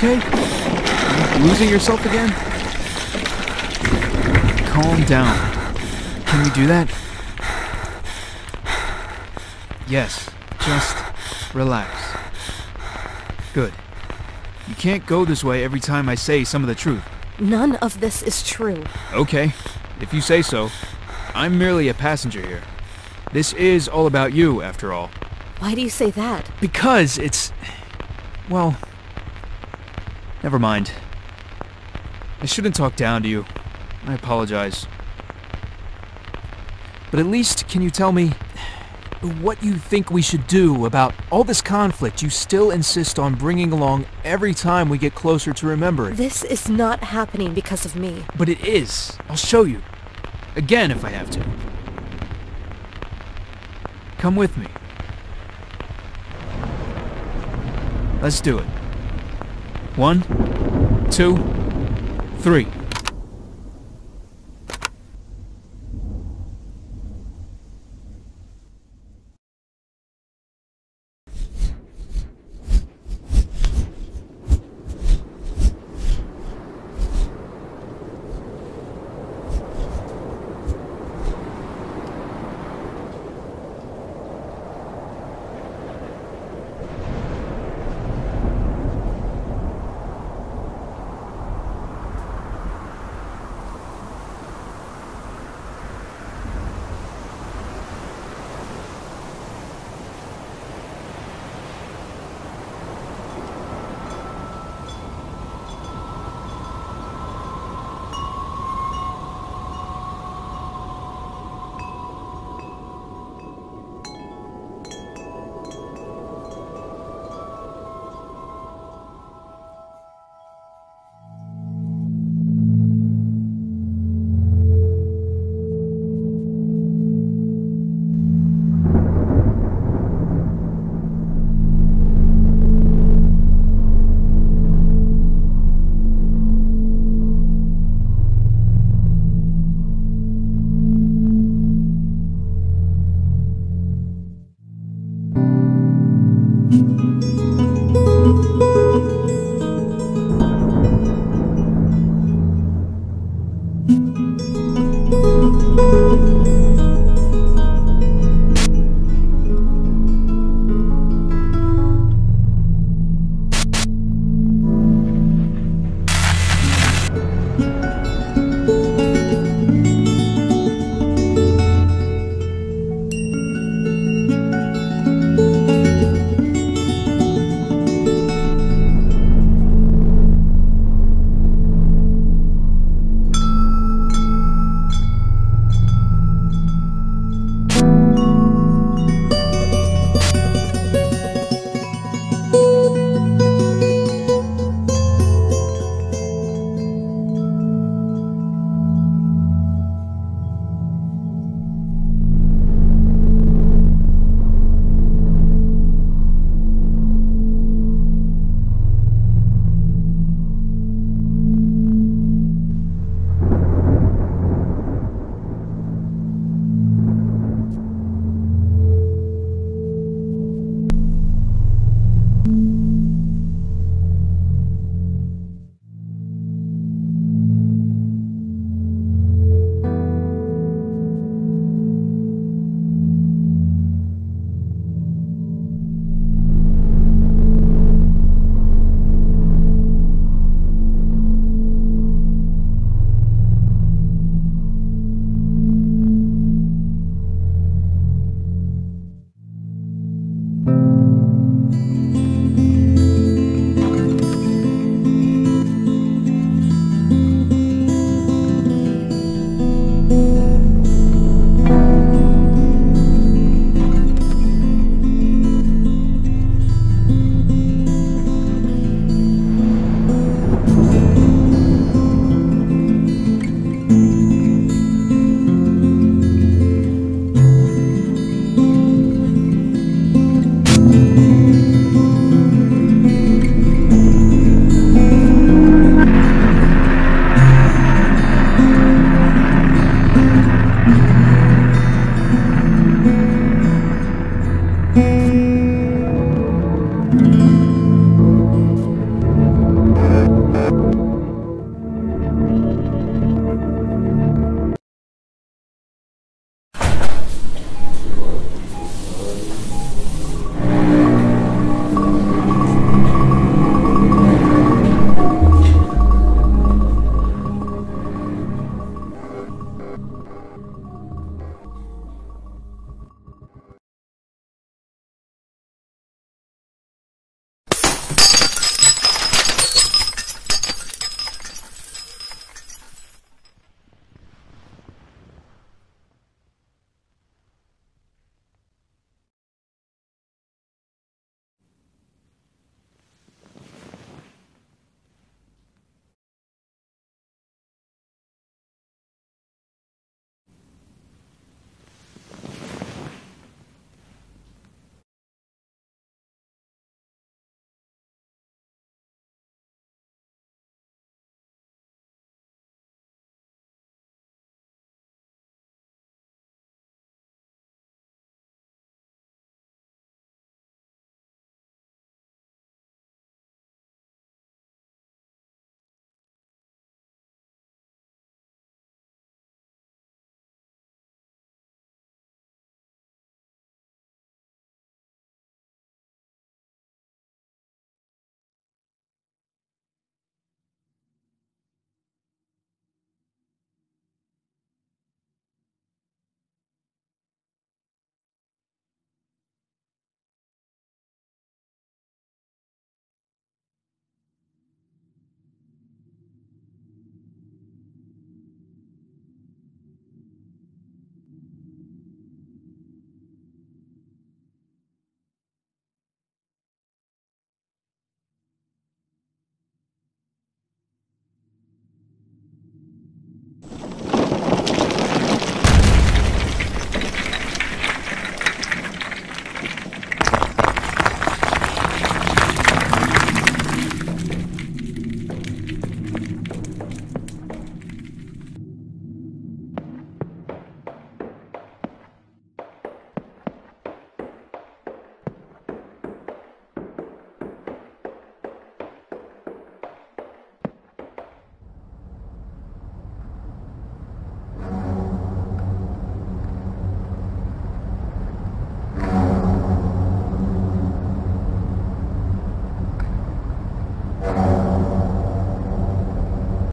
You okay? Losing yourself again? Calm down. Can we do that? Yes, just relax. Good. You can't go this way every time I say some of the truth. None of this is true. Okay, if you say so. I'm merely a passenger here. This is all about you, after all. Why do you say that? Because it's. Well. Never mind. I shouldn't talk down to you. I apologize. But at least, can you tell me what you think we should do about all this conflict you still insist on bringing along every time we get closer to remembering? This is not happening because of me. But it is. I'll show you. Again, if I have to. Come with me. Let's do it. One, two, three.